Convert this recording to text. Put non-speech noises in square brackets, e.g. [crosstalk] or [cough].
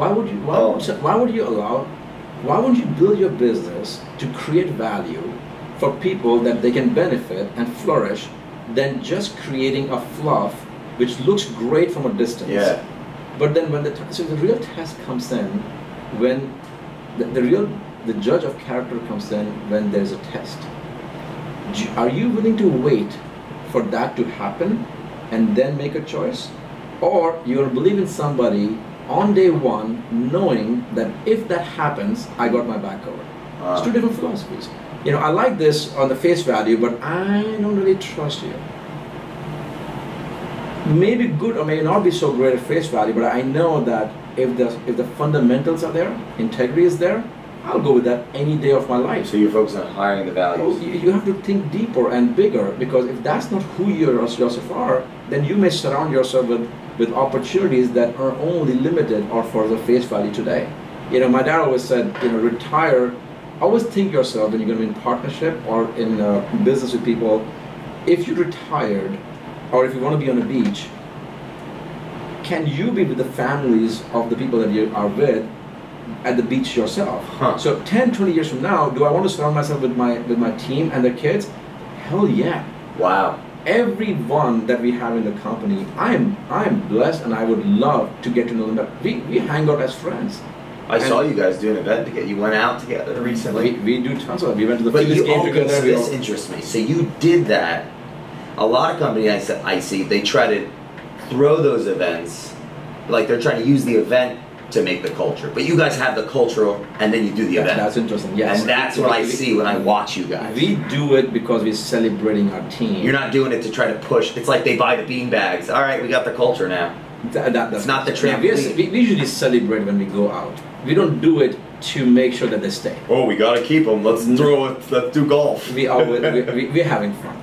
why would you? Why, Oh. would, why would you allow? Why wouldn't you build your business to create value for people that they can benefit and flourish, than just creating a fluff which looks great from a distance. Yeah. But then when the t- so the real test comes in when the, the real the judge of character comes in when there's a test. Are you willing to wait for that to happen and then make a choice, or you're in somebody on day one, knowing that if that happens, I got my back covered. It's two different philosophies. You know, I like this on the face value, but I don't really trust you. Maybe good or may not be so great at face value, but I know that if the if the fundamentals are there, integrity is there, I'll go with that any day of my life. So you're focused on hiring the values. you, you have to think deeper and bigger because if that's not who you yourself are, then you may surround yourself with, with opportunities that are only limited or for the face value today. You know, my dad always said, you know, retire. Always think yourself when you're going to be in partnership or in uh, business with people. If you retired, or if you want to be on a beach, can you be with the families of the people that you are with at the beach yourself? Huh. So 10, 20 years from now, do I want to surround myself with my with my team and their kids? Hell yeah. Wow. Everyone that we have in the company, I'm I'm blessed and I would love to get to know them. We, we hang out as friends. I And- saw you guys do an event together. You went out together We, recently. we do tons of that. We went to the But fitness you game together. so we this all- interests me. So you did that. A lot of companies I see, they try to throw those events, like they're trying to use the event to make the culture. But you guys have the cultural, and then you do the That- event. that's interesting. Yes. And that's what I see when I watch you guys. We do it because we're celebrating our team. You're not doing it to try to push. It's like they buy the bean bags. All right, we got the culture now. That, that, that's It's not the Yeah, we, trampoline. we, we usually celebrate when we go out. We don't do it to make sure that they stay. Oh, we got to keep them. Let's mm. throw it. Let's do golf. We are we, we, [laughs] we're having fun.